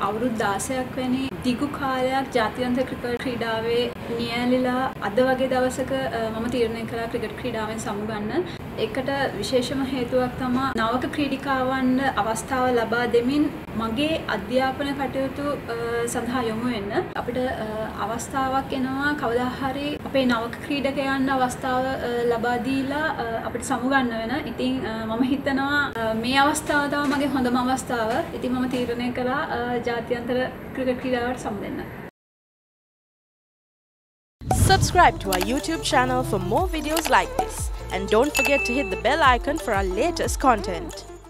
අවුරුදු 16ක් වැනි දිගු කාලයක් ජාත්‍යන්තර ක්‍රිකට් ක්‍රීඩාවේ නියැලිලා අද වගේ දවසක අ, මම තීරණය කළා ක්‍රිකට් ක්‍රීඩාවෙන් සමුගන්න. ඒකට විශේෂම හේතුවක් තමයි නවක ක්‍රීඩිකාවන් අවස්ථාව ලබා දෙමින් මගේ අධ්‍යාපන කටයුතු අ, සඳහා යොමු වෙන්න අපිට අ, අවස්ථාවක් එනවා කවදා හරි අපේ නවක ක්‍රීඩකයන් අවස්ථාව අ, ලබා දීලා අ, අපිට සමුගන්න වෙන. ඉතින් අ, මම හිතනවා අ, මේ අවස්ථාව තමයි මගේ හොඳම අවස්ථාව. ඉතින් මම තීරණය කළා අ, ජාත්‍යන්තර ක්‍රිකට් ක්‍රීඩාවට සමුදෙන්න. Subscribe to our YouTube channel for more videos like this. And don't forget to hit the bell icon for our latest content.